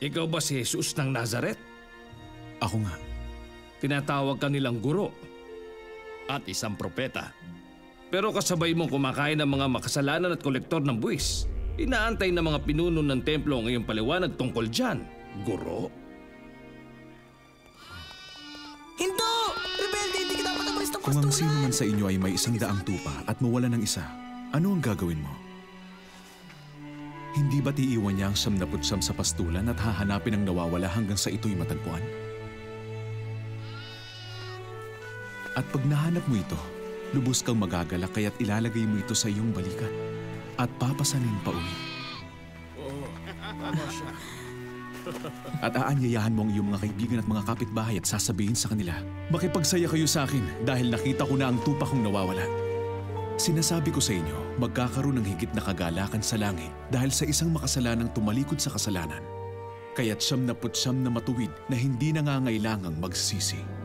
Ikaw ba si Jesus ng Nazaret? Ako nga. Tinatawag ka nilang guro at isang propeta. Pero kasabay mong kumakain ng mga makasalanan at kolektor ng buwis. Inaantay ng mga pinuno ng templo ang iyong paliwanag tungkol dyan. Guro? Hindo! Rebelde, hindi ka dapat ng Kung ang sino pastulan! man sa inyo ay may isang daang tupa at mawala ng isa, ano ang gagawin mo? Hindi ba't iiwan niya ang samnaputsam sa pastulan at hahanapin ang nawawala hanggang sa ito'y matagpuan? At pag nahanap mo ito, lubos kang magagalak kaya't ilalagay mo ito sa iyong balikat at papasanin pa uwi. At aanyayahan mo ang iyong mga kaibigan at mga kapitbahay at sasabihin sa kanila, Makipagsaya kayo sa akin dahil nakita ko na ang tupa kong nawawala. Sinasabi ko sa inyo, magkakaroon ng higit na kagalakan sa langit dahil sa isang makasalanang tumalikod sa kasalanan. Kaya't siyam na putsyam na matuwid na hindi nangangailangang magsisi.